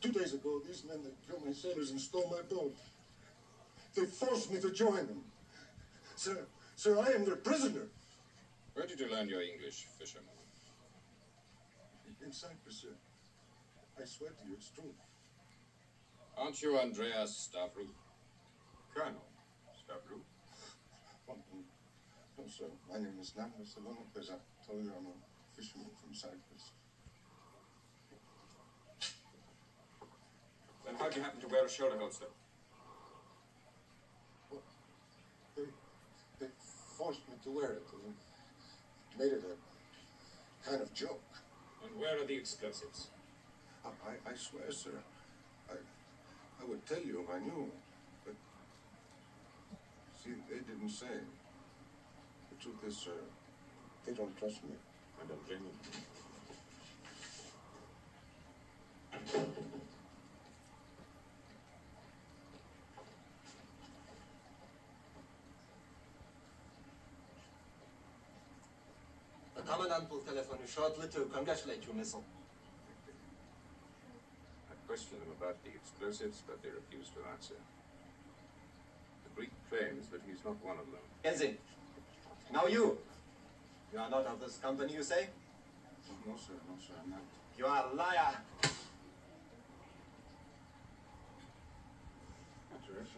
Two days ago, these men that killed my sailors and stole my boat. They forced me to join them. Sir, sir, I am their prisoner. Where did you learn your English, fisherman? In Cyprus, sir. I swear to you, it's true. Aren't you Andreas Stavrou? Colonel Stavrou? Oh, no, sir. My name is Namos Salonopes. I told you I'm a fisherman from Cyprus. How'd you happen to wear a shoulder holster? They, they forced me to wear it and made it a kind of joke. And where are the explosives? I, I, I swear, sir, I, I would tell you if I knew, but see, they didn't say. The truth is, sir, they don't trust me. I don't blame you. Will telephone shortly to congratulate you, Muesel. I questioned them about the explosives, but they refused to answer. The Greek claims that he's not one of them. Genzin, now you. You are not of this company, you say? No, sir, no, sir, I'm not. You are a liar.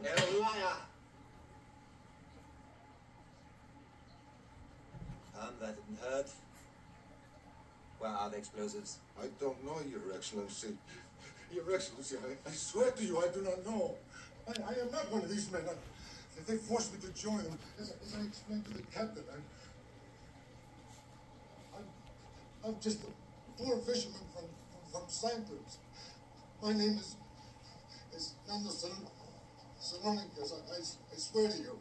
A liar. Um, that didn't hurt. Where are the explosives? I don't know, Your Excellency. Your Excellency, I, I swear to you, I do not know. I, I am not one of these men. I, they forced me to join them. As, as I explained to the captain, I, I'm, I'm just a poor fisherman from, from, from Cyprus. My name is is Nando Salonikas. I, I, I swear to you.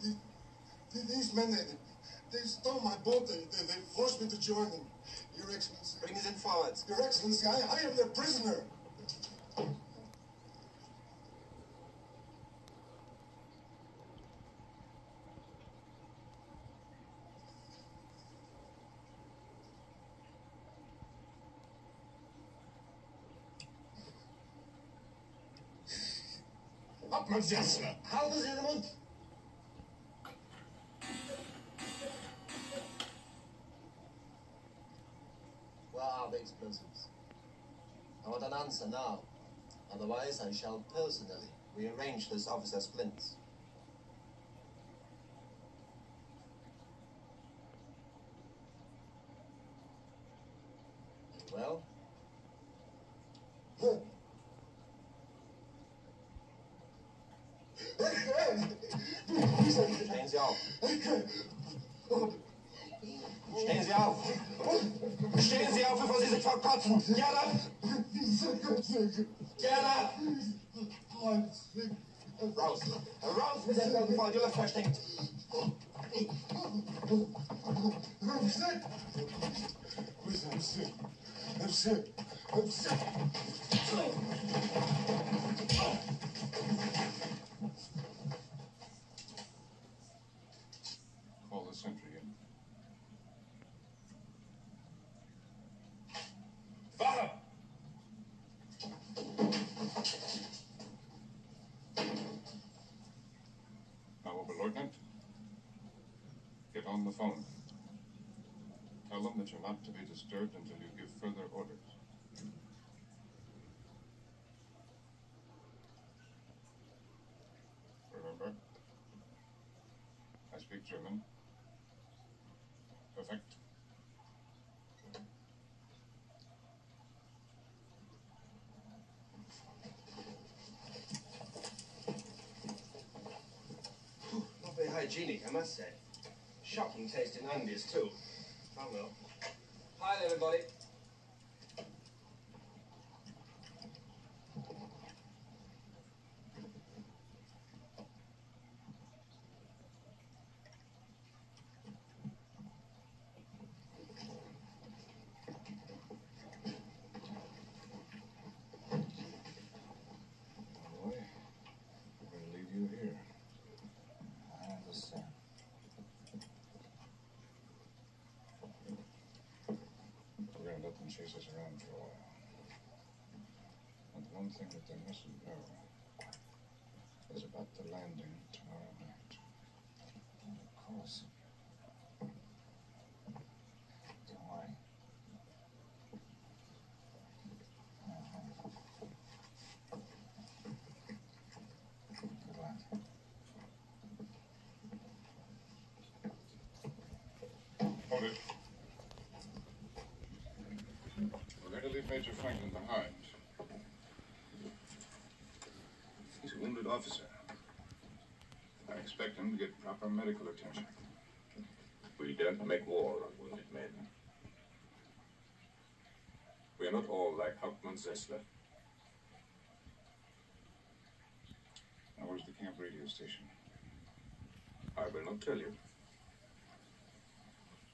The, the, these men, they, they stole my boat. They, they, they forced me to join them. Your Excellency. Bring it in forward. Your Excellency, I, I am their prisoner. Atman zjasna. Hou eens in de the explosives? I want an answer now. Otherwise, I shall personally rearrange this officer's splints. Well, Sie auf. Stehen Sie auf. Stehen Sie auf, bevor Sie sich verkotzen. Get up. Get up. Raus. Raus mit der Birne, bevor die Luft verstinkt. I'm sick. I'm sick. I'm sick. I'm sick. On the phone. Tell them that you're not to be disturbed until you give further orders. Remember, I speak German. Perfect. Hygienic, I must say. Shocking taste in undies, too. Oh well. Hi, everybody. chase us around for a while. And the one thing that they mustn't know is about the landing tomorrow night. And of course, Major Franklin behind. He's a wounded officer. I expect him to get proper medical attention. We don't make war on wounded men. We are not all like Hauptmann Sessler. Now, where's the camp radio station? I will not tell you.